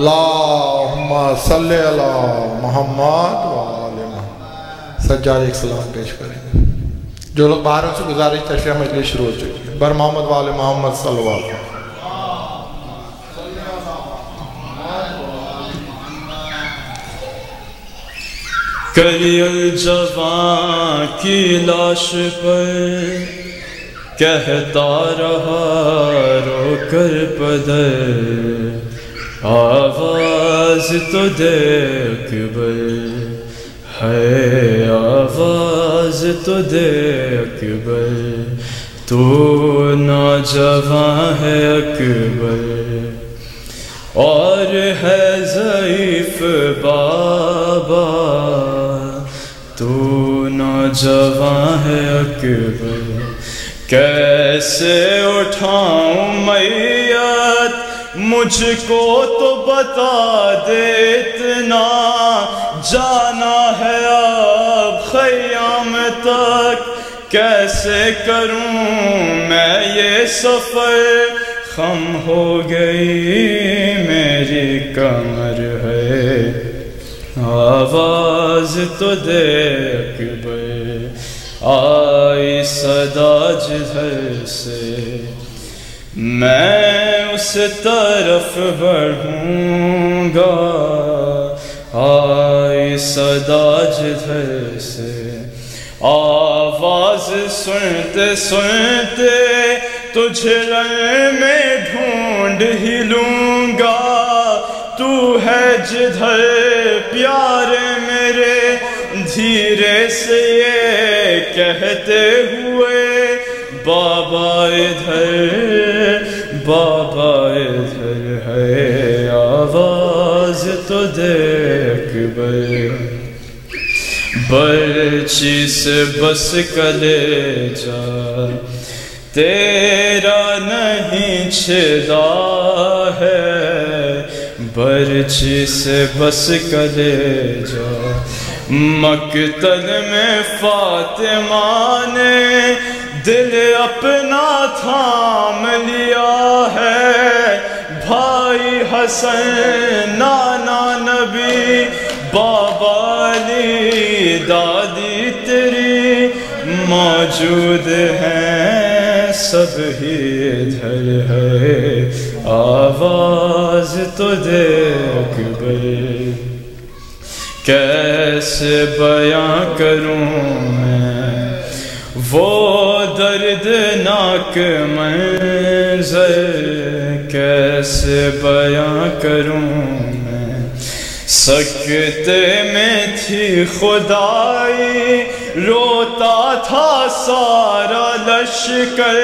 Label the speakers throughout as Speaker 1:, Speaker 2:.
Speaker 1: اللہم صلی اللہ محمد وآل محمد۔ سجاد ایک سلام پیش کریں گے۔ جو لوگ باہروں سے گزارش تشریح مجلس شروع ہو چکی ہے۔ بر محمد وآل محمد صلی اللہ علیہ وسلم۔
Speaker 2: کلی الجوان کی لاش پر کہتا رہا، رو کر پدر آواز تو دے اکبر ہے آواز تو دے اکبر تو نوجوان ہے اکبر۔ اور ہے ضعیف بابا۔ تو نوجوان ہے اکبر۔ کیسے اٹھاؤں میت مجھ کو تو بتا دے اتنا۔ جانا ہے اب خیام تک۔ کیسے کروں میں یہ سفر؟ خم ہو گئی میری کمر ہے۔ آواز تو دے اکبر آئی صدا جدھر سے۔ میں اس طرف بڑھوں گا۔ آئی صدا جدھر سے آواز سنتے سنتے تجھے میں ڈھونڈ ہی لوں گا۔ تو ہے جدھر پیارے میرے، دھیرے سے یہ کہتے ہوئے، بابا ادھر بابا ادھر ہے، آواز تو دیکھ بر برچی سے بس کلے جا۔ تیرا نہیں چھدا ہے، برچی سے بس کلے جا۔ مقتل میں فاطمہ نے دل اپنا تھام لیا۔ حسن، نانا نبی، بابا علی، دادی تیری موجود ہیں، سب ہی ادھر ہے۔ آواز تو دے اکبر کیسے بیاں کروں میں؟ وہ دردناک منظر۔ کیسے بیاں کروں میں؟ سکتے میں تھی خدائی، روتا تھا سارا لشکر۔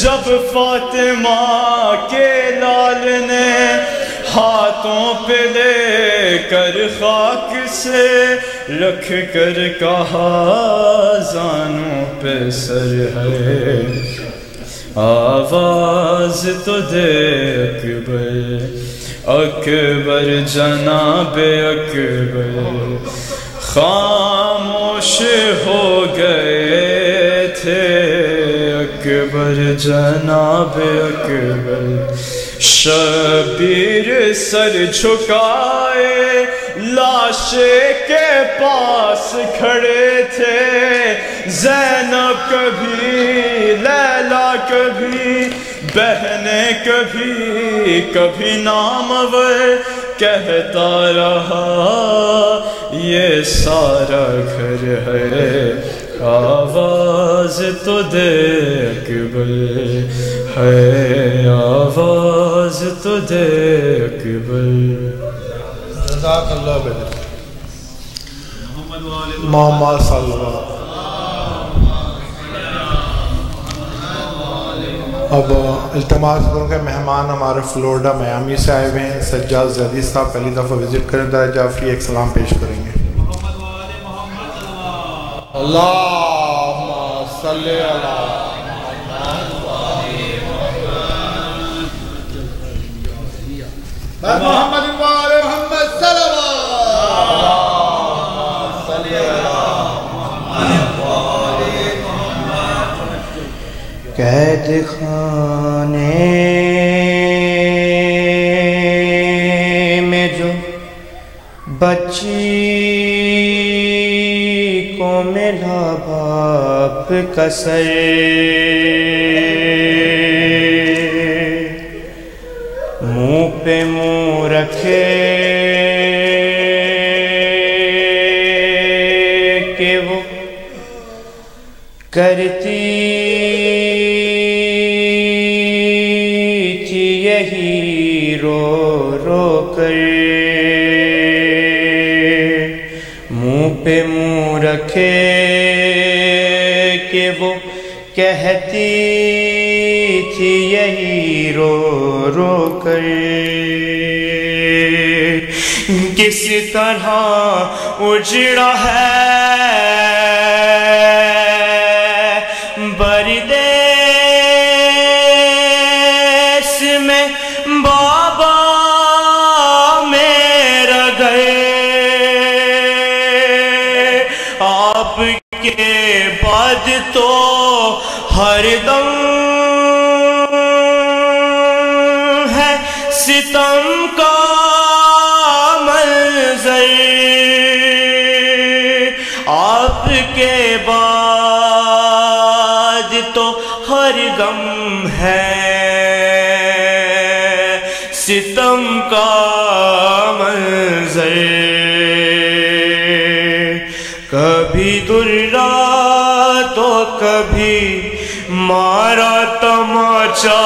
Speaker 2: جب فاطمہ کے لال نے ہاتھوں پہ لے کر خاک سے رکھ کر کہا، زانوں پہ سر ہے۔ آواز تو دے اکبر اکبر جناب اکبر۔ خاموش ہو گئے تھے اکبر جناب اکبر۔ شبیر سر جھکائے، لاشے کے پاس کھڑے تھے۔ زینب کبھی، لیلا کبھی، بہنیں کبھی کبھی نامور کہتا رہا۔ یہ سارا گھر ہے، آواز تو دے اکبر آواز تو دے اکبر
Speaker 1: جزاک اللہ بہتر۔ محمد صلی اللہ اب التماس کروں کہ مہمان ہمارے فلوریڈا میامی سے آئے ہوئے ہیں۔ سجاد زیدی صاحب پہلی دفعہ وزٹ کریں دار جعفری ایک سلام پیش کریں گے۔ اللہم صلی اللہ
Speaker 3: محمد وآل محمد صلی
Speaker 4: قید خانے میں جو بچی کو ملا باپ کا سر پہ منہ رکھے۔ کہ وہ کرتی تھی یہی رو رو کر۔ منہ پہ منہ رکھے کہ وہ کہتی تھی یہی رو رو کر۔ کس طرح اجڑا ہے؟ ستم کا منظر۔ کبھی درا تو کبھی مارا تماچا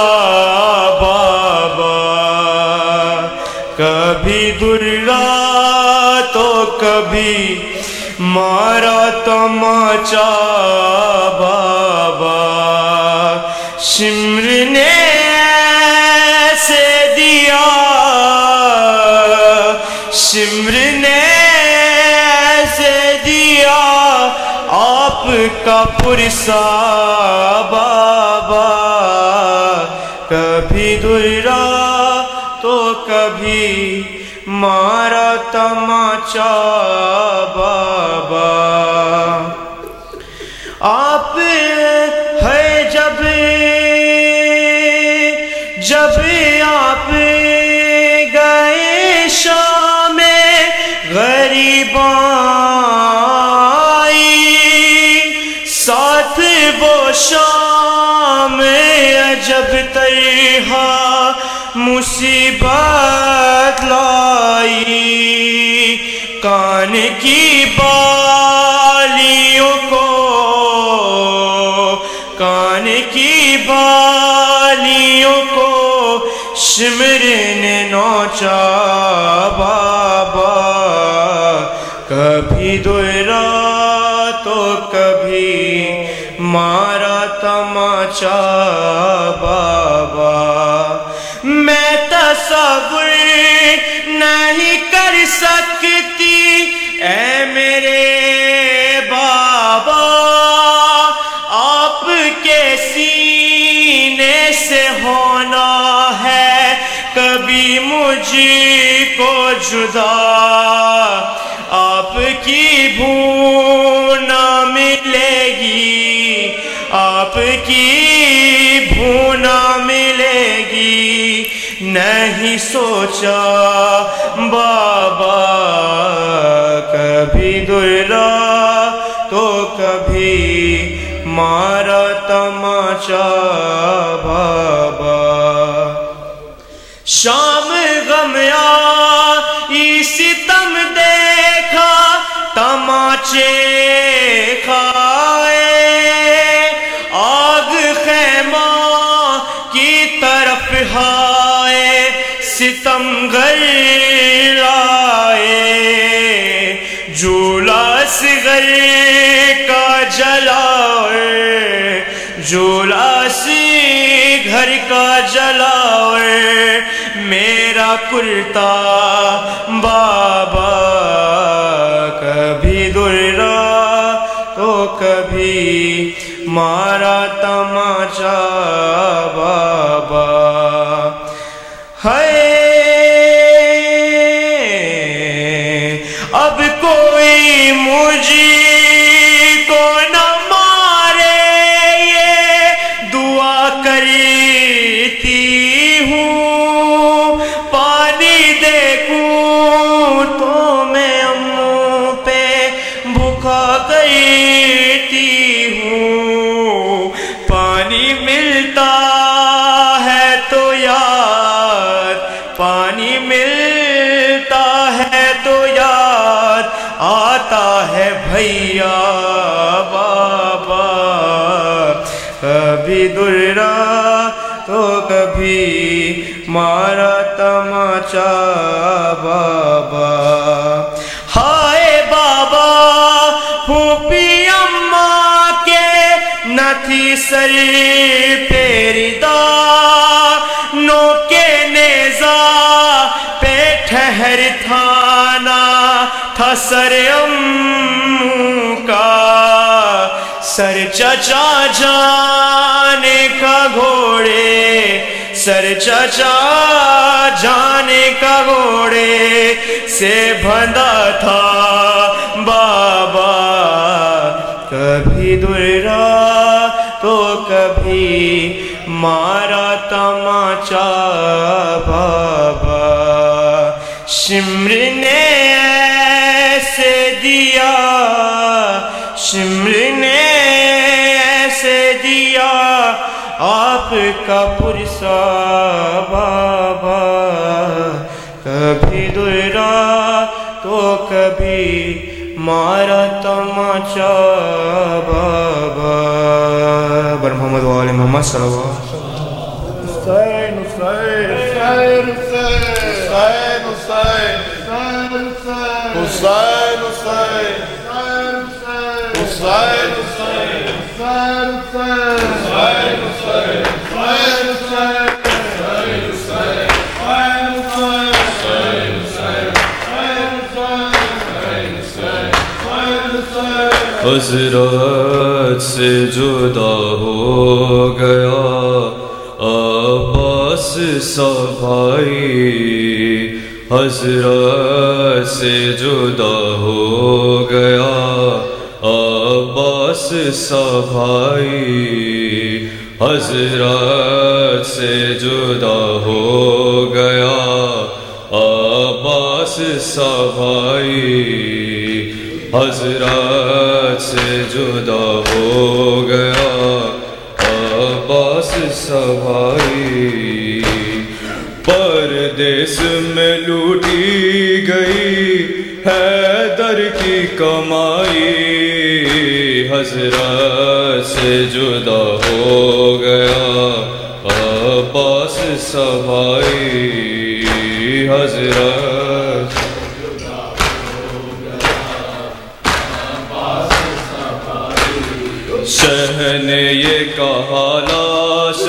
Speaker 4: بابا۔ کبھی درا تو کبھی مارا تماچا بابا۔ شمر نے دیا شمر نے سے دیا آپ کا پرسا بابا۔ کبھی درا تو کبھی مارا تماچا بابا۔ کی بالیوں کو، کان کی بالیوں کو، شمر نے نوچا بابا، کبھی دوئرا تو کبھی مارا تماچا بابا۔ کو جدا آپ کی بھونا ملے گی، آپ کی بھونا ملے گی۔ نہیں سوچا بابا، کبھی درا تو کبھی مارا تماچا بابا۔ شام اصغر کا جلاؤ جولا سی گھر کا جلاؤ میرا کرتا بابا کوئی کے نہ تھی نو کے نیزا پہ ٹھہر تھانا تھا سر ام کا۔ سر چچا جانے کا گھوڑے، سر چچا جانے کا گھوڑے سے بندہ تھا بابا۔ کبھی درا مارا تماچا بابا شمر نے ایسے دیا، شمر نے ایسے دیا آپ کا پرسا بابا۔ کبھی درا تو کبھی مارا تماچا بابا۔ بر محمد وآل محمد صلی اللہ علیہ وسلم
Speaker 3: حسین حسین حسین حسین حسین حسین
Speaker 2: سے جدا ہو گیا۔ عباس سا بھائی حضرت سے جدا ہو گیا۔ عباس سا بھائی حضرت سے جدا ہو گیا۔ عباس سا بھائی حضرات سے جدا ہو گیا۔ عباس سبھائی پردیس میں لوٹی گئی، حیدر کی کمائی حضرات سے جدا ہو گیا، عباس سبھائی حضرت شہ نے یہ کہا لاش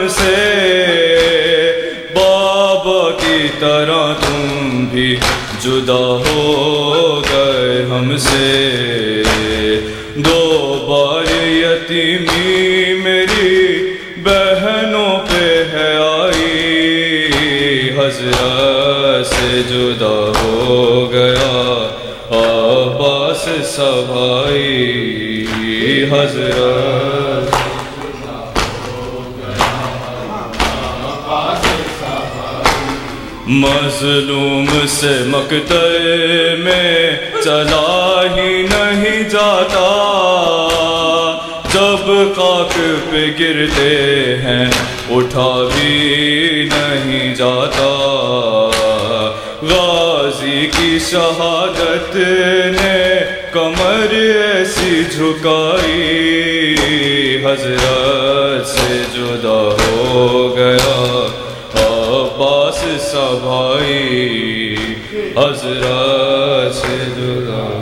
Speaker 2: حرم سے بابا کی طرح تم بھی جدا ہو گئے ہم سے۔ دو بار یتیمی میری بہنوں پہ ہے آئی۔ حضرت سے جدا ہو گیا۔ عباس سبھائی حضرت مظلوم سے مقتل میں چلا ہی نہیں جاتا۔ جب خاک پہ گرتے ہیں، اٹھا بھی نہیں جاتا۔ غازی کی شہادت نے کمر ایسی جھکائی۔ حضرت سے جدا ہو گیا۔ عباس سبھائی، حضرت سے جدا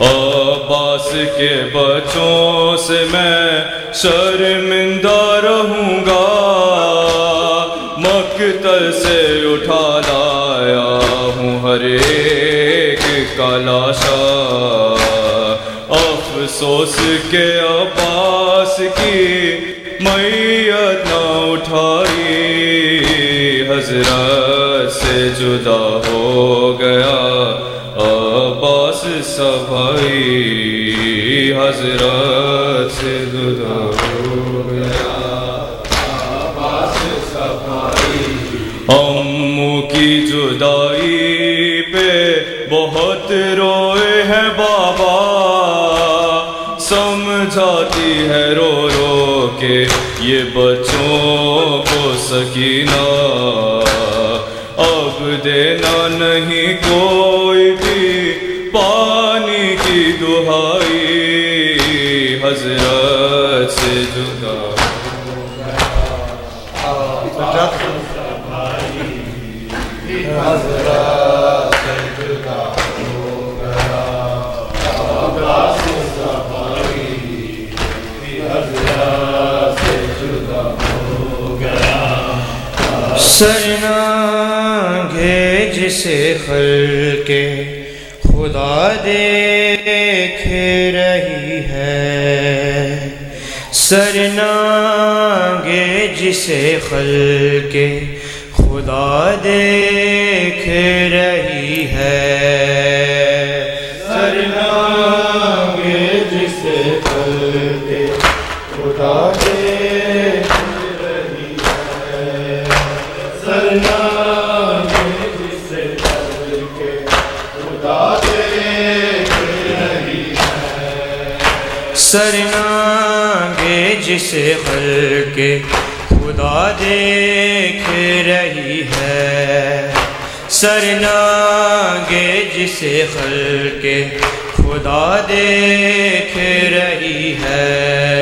Speaker 2: عباس کے بچوں سے میں شرمندہ رہوں گا۔ مقتل سے اٹھا لایا ہوں ہر ایک کا لاشا افسوس کے عباس میت نہ اٹھائی حضرت سے جدا ہو گیا۔ عباس سبھائی حضرت سے جدا ہو گیا۔ امو کی جدائی پہ بہت روئے ہیں بابا۔ سمجھاتی ہے رو رو کے یہ بچوں کو سکینہ اب دینا نہیں کوئی بھی پانی کی دہائی حضرت
Speaker 4: سرنانگے جسے خل کے خدا دیکھ رہی ہے۔ سرنانگے جسے خل کے خدا دیکھ رہی ہے۔ جسے خل کے خدا دیکھ رہی ہے۔ سرناگے جسے خل کے خدا دیکھ رہی ہے۔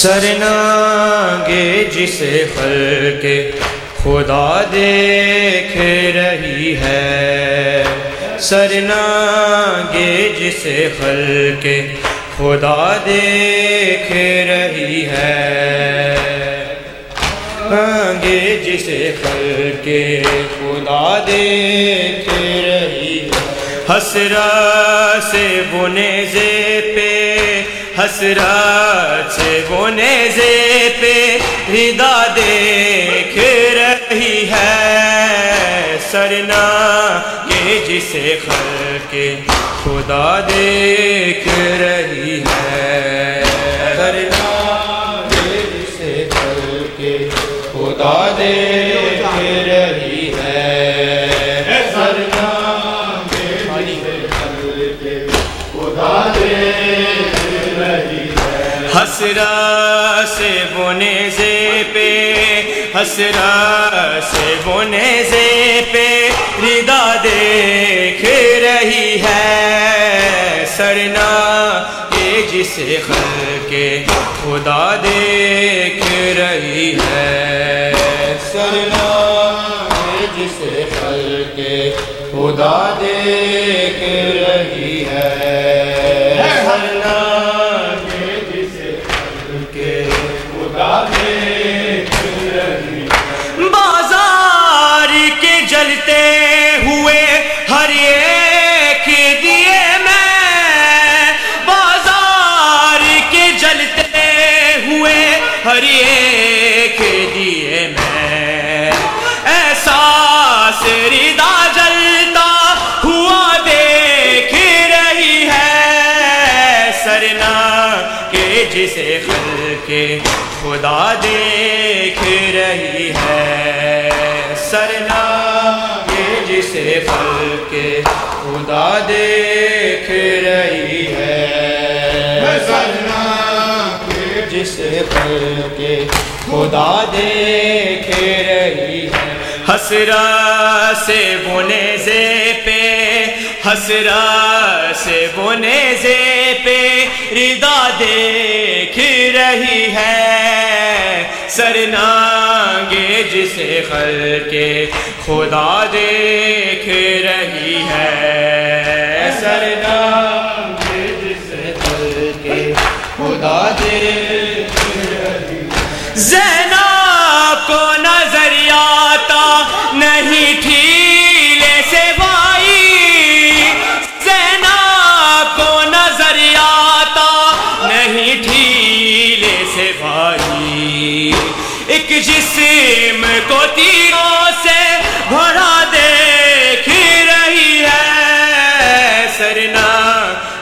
Speaker 4: سرنانگے جسے خل کے خدا دیکھ رہی ہے۔ سرنانگے جسے خل کے خدا دیکھ رہی ہے۔ آگے جسے خل کے خدا دیکھ رہی ہے۔ حسرا سے بنے زے پہ حسرا سے بنے زے پہ ہدا دیکھ رہی ہے۔ سرنا کے جسے خل کے خدا دیکھ رہی ہے۔ سرنا کے جسے خل کے خدا دیکھ حسرا سے بنے زے پہ ردا دیکھ رہی ہے۔ سرنا یہ جسے خل کے خدا دیکھ رہی ہے۔ سرنا یہ جسے خل کے خدا دیکھ رہی ہے۔ ہر ایک دیے میں۔ احساس ردا جلتا ہوا دیکھ رہی ہے۔ سرنا کے جسے خل کے خدا دیکھ رہی ہے۔ سرنا کے جسے خل کے خدا دیکھ رہی ہے۔ سرنا جسے خل کے خدا دیکھ رہی ہے۔ حسرا سے بنے زے پہ حسرا سے بنے زے پہ ردا دیکھ رہی ہے۔ سرنانگے جسے خل کے خدا دیکھ رہی ہے۔ سرنانگے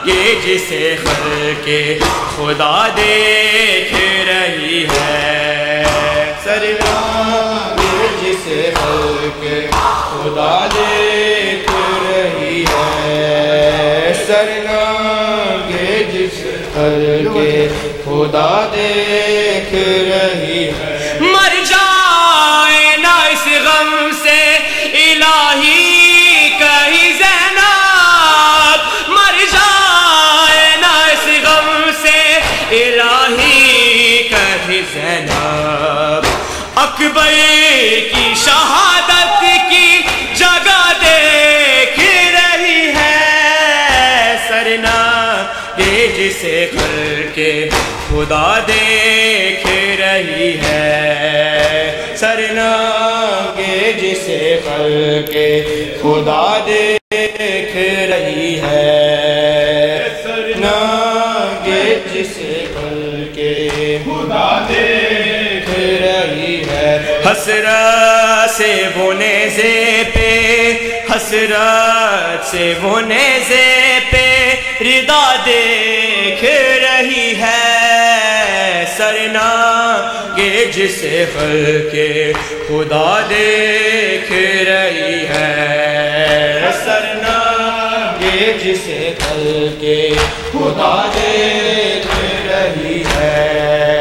Speaker 4: دیکھ جسے کر کے خدا دیکھ رہی ہے۔ سرنا جس کر کے خدا دیکھ رہی ہے۔ سرنا جس کر کے خدا دیکھ رہی ہے۔ خدا دیکھ رہی ہے۔ سرنا کے جسے کر کے خدا دیکھ رہی ہے۔ سرنا کے جسے کر کے خدا دیکھ رہی ہے۔ حسرت سے وہ نیزے پہ، حسرت سے وہ نیزے پہ ردا دیکھ سرنا گے جسے خلق کے خدا دیکھ رہی ہے۔ سرنا گے جسے خلق کے خدا دیکھ رہی ہے۔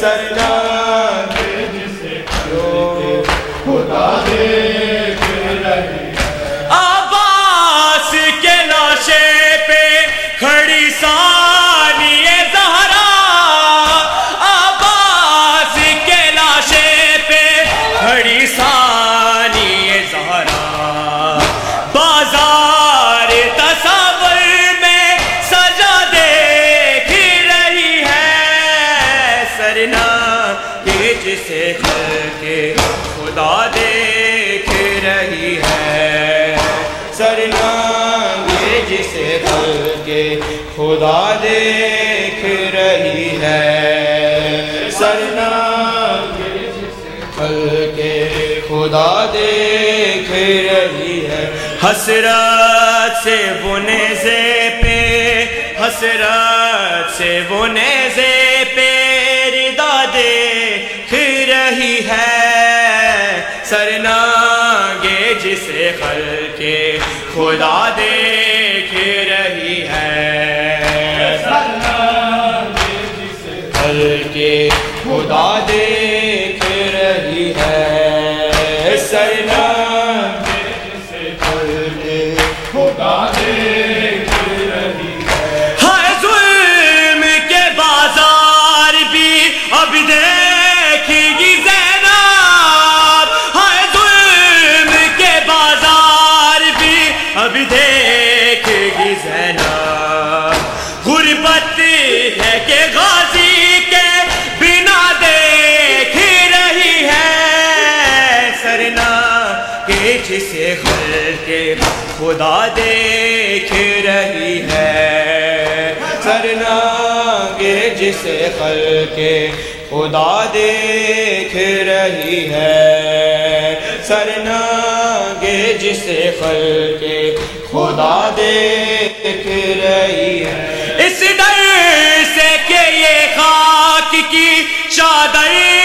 Speaker 4: سرنا دیکھ رہی ہے۔ سرنا کے خدا دیکھ رہی ہے۔ حسرت سے بنے سے پہ حسرت سے بنے سے پہ ردا دیکھ رہی ہے۔ سرنا گے جسے خل کے خدا دیکھ خدا دیکھ رہی ہے۔ سرنا ہائے ظلم کے بازار بھی اب دیکھے گی زینب۔ ہائے ظلم کے بازار بھی اب دیکھے گی زینب۔ غربت ہے کہ غازی خدا دیکھ رہی ہے۔ سرنا کے جسے خل کے خدا دیکھ رہی ہے۔ سرنا کے جسے خل کے خدا دیکھ رہی ہے۔ اس ڈر سے کہ یہ خاک کی چادر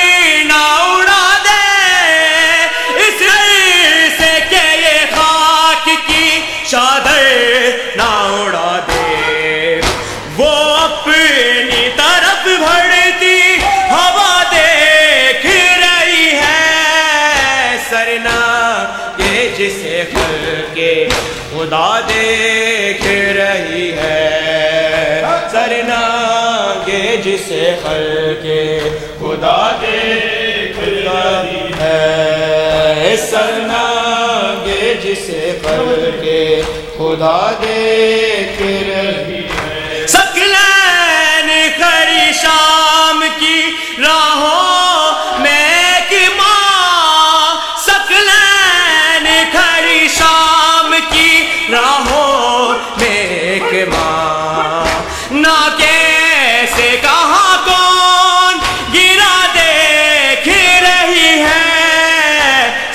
Speaker 4: خل کے خدا دیکھ رہی ہے۔ سرنا گے جسے خل کے خدا دیکھ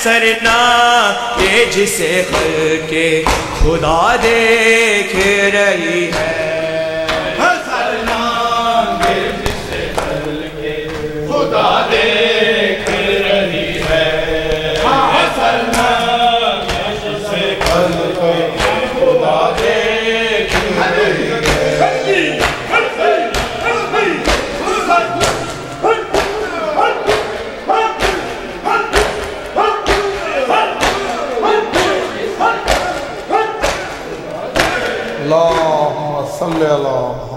Speaker 4: سرنا کہ جسے خلق کے خدا دیکھ رہی ہے۔
Speaker 1: صلی اللہ محمد